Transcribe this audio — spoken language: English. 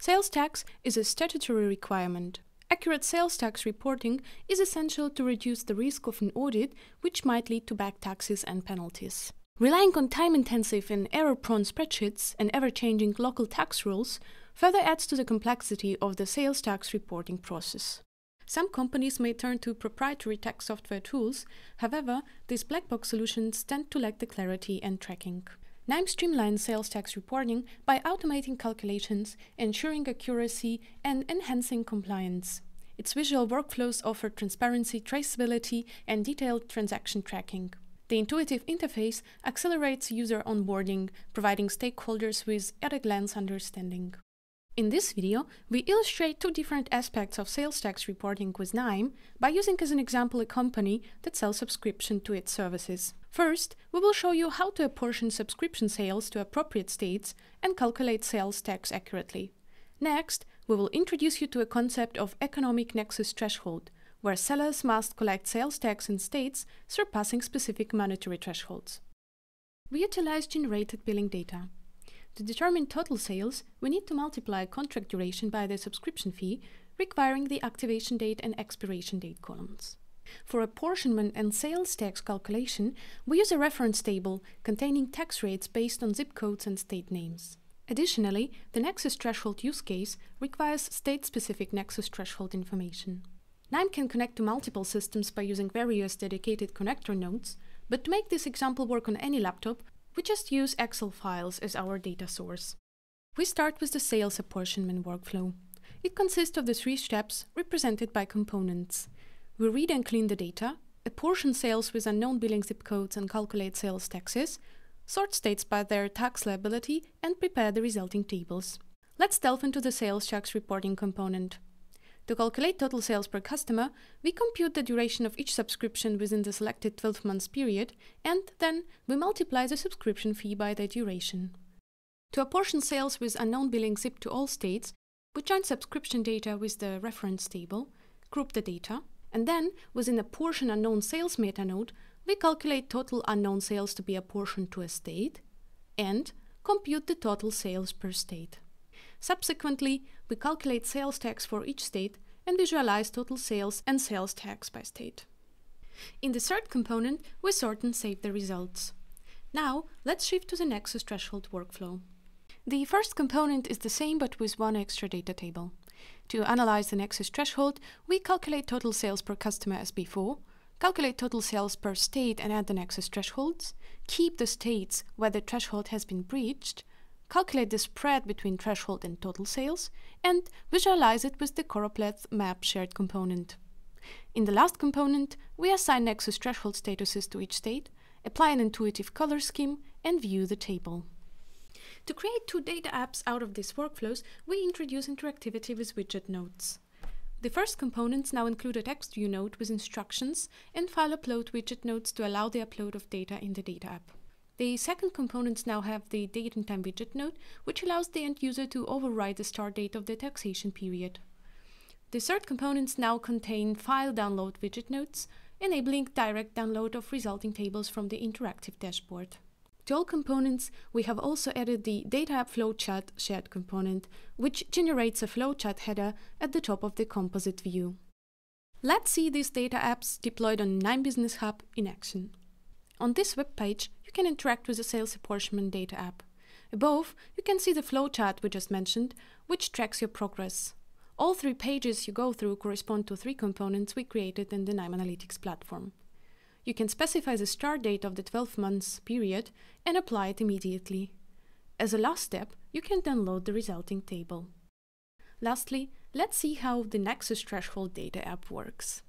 Sales tax is a statutory requirement. Accurate sales tax reporting is essential to reduce the risk of an audit, which might lead to back taxes and penalties. Relying on time intensive and error prone spreadsheets and ever changing local tax rules further adds to the complexity of the sales tax reporting process. Some companies may turn to proprietary tax software tools, however, these black box solutions tend to lack the clarity and tracking. KNIME streamlines sales tax reporting by automating calculations, ensuring accuracy, and enhancing compliance. Its visual workflows offer transparency, traceability, and detailed transaction tracking. The intuitive interface accelerates user onboarding, providing stakeholders with at-a-glance understanding. In this video, we illustrate two different aspects of sales tax reporting with KNIME by using as an example a company that sells subscription to its services. First, we will show you how to apportion subscription sales to appropriate states and calculate sales tax accurately. Next, we will introduce you to a concept of economic nexus threshold, where sellers must collect sales tax in states surpassing specific monetary thresholds. We utilize generated billing data. To determine total sales, we need to multiply contract duration by the subscription fee, requiring the activation date and expiration date columns. For apportionment and sales tax calculation, we use a reference table containing tax rates based on zip codes and state names. Additionally, the Nexus threshold use case requires state-specific Nexus threshold information. KNIME can connect to multiple systems by using various dedicated connector nodes, but to make this example work on any laptop, we just use Excel files as our data source. We start with the sales apportionment workflow. It consists of the three steps represented by components. We read and clean the data, apportion sales with unknown billing zip codes and calculate sales taxes, sort states by their tax liability, and prepare the resulting tables. Let's delve into the sales tax reporting component. To calculate total sales per customer, we compute the duration of each subscription within the selected 12 months period, and then we multiply the subscription fee by the duration. To apportion sales with unknown billing zip to all states, we join subscription data with the reference table, group the data, and then, within apportion unknown sales metanode, we calculate total unknown sales to be apportioned to a state and compute the total sales per state. Subsequently, we calculate sales tax for each state and visualize total sales and sales tax by state. In the third component, we sort and save the results. Now, let's shift to the Nexus threshold workflow. The first component is the same but with one extra data table. To analyze the Nexus threshold, we calculate total sales per customer as before, calculate total sales per state and add the Nexus thresholds, keep the states where the threshold has been breached, calculate the spread between threshold and total sales, and visualize it with the Choropleth map shared component. In the last component, we assign Nexus threshold statuses to each state, apply an intuitive color scheme, and view the table. To create two data apps out of these workflows, we introduce interactivity with widget nodes. The first components now include a text view node with instructions and file upload widget nodes to allow the upload of data in the data app. The second components now have the date and time widget node, which allows the end user to override the start date of the taxation period. The third components now contain file download widget nodes, enabling direct download of resulting tables from the interactive dashboard. To all components, we have also added the Data App Flowchart shared component, which generates a flowchart header at the top of the composite view. Let's see these data apps deployed on KNIME Business Hub in action. On this web page, you can interact with the Sales Apportionment Data app. Above, you can see the flowchart we just mentioned, which tracks your progress. All three pages you go through correspond to three components we created in the KNIME Analytics platform you can specify the start date of the 12 months period and apply it immediately. As a last step, you can download the resulting table. Lastly, let's see how the Nexus Threshold data app works.